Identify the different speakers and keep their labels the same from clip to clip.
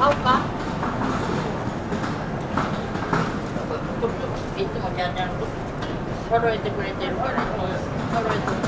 Speaker 1: 買おうかいつもちゃんと揃えてくれてるから揃えて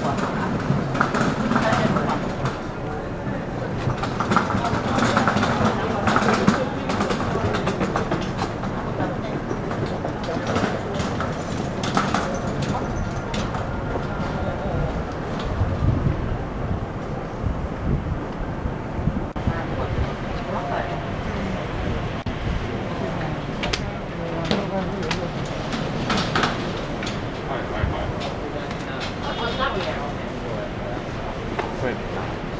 Speaker 1: 会的。